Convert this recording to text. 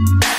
Bye.